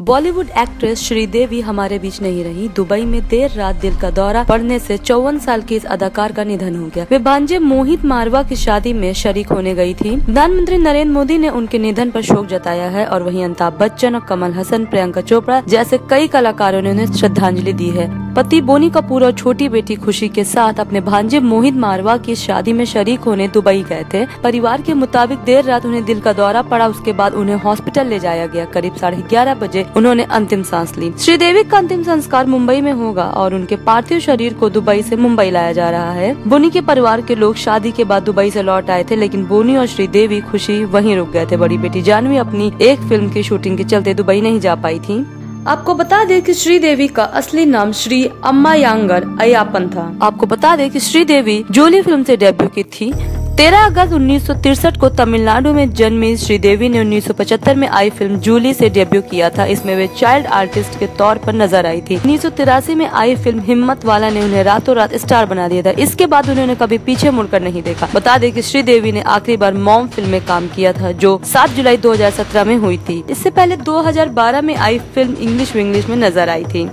Bollywood actress Sridevi हमारे बीच नहीं रही। दुबई में देर रात दिल का दौरा पड़ने से चौवन साल की इस अदाकार का निधन हो गया। वे भांजे मोहित मारवा की शादी में शरीक होने गई थी। प्रधानमंत्री नरेंद्र मोदी ने उनके निधन पर शोक जताया है और वहीं अमिताभ बच्चन और कमल हसन, प्रियंका चोपड़ा जैसे कई कलाकारों ने उन्हें श्रद्धांजलि दी है। पति बोनी कपूर और छोटी बेटी खुशी के साथ अपने भांजे मोहित मारवा की शादी में शरीक होने दुबई गए थे। परिवार के मुताबिक देर रात उन्हें दिल का दौरा पड़ा। उसके बाद उन्हें हॉस्पिटल ले जाया गया। करीब साढ़े ग्यारह बजे उन्होंने अंतिम सांस ली। श्रीदेवी का अंतिम संस्कार मुंबई में होगा और उनके पार्थिव शरीर को दुबई से मुंबई लाया जा रहा है। बोनी के परिवार के लोग शादी के बाद दुबई से लौट आए थे लेकिन बोनी और श्रीदेवी खुशी वहीं रुक गए थे। बड़ी बेटी जानवी अपनी एक फ़िल्म की शूटिंग के चलते दुबई नहीं जा पाई थी। आपको बता दें कि श्रीदेवी का असली नाम श्री अम्मा यांगर अयापन था। आपको बता दें कि श्रीदेवी जोली फ़िल्म से डेब्यू की थी। 13 अगस्त उन्नीस को तमिलनाडु में जन्मी श्रीदेवी ने 1975 में आई फ़िल्म जूली से डेब्यू किया था। इसमें वे चाइल्ड आर्टिस्ट के तौर पर नज़र आई थी। उन्नीस सौ तिरासी में आई फ़िल्म हिम्मत वाला ने उन्हें रातों रात स्टार बना दिया था। इसके बाद उन्होंने कभी पीछे मुड़कर नहीं देखा। बता दें कि श्रीदेवी ने आखिरी बार मॉम फ़िल्म में काम किया था, जो 7 जुलाई 2017 में हुई थी। इससे पहले 2012 में आई फ़िल्म इंग्लिश विंग्लिश में नज़र आई थी।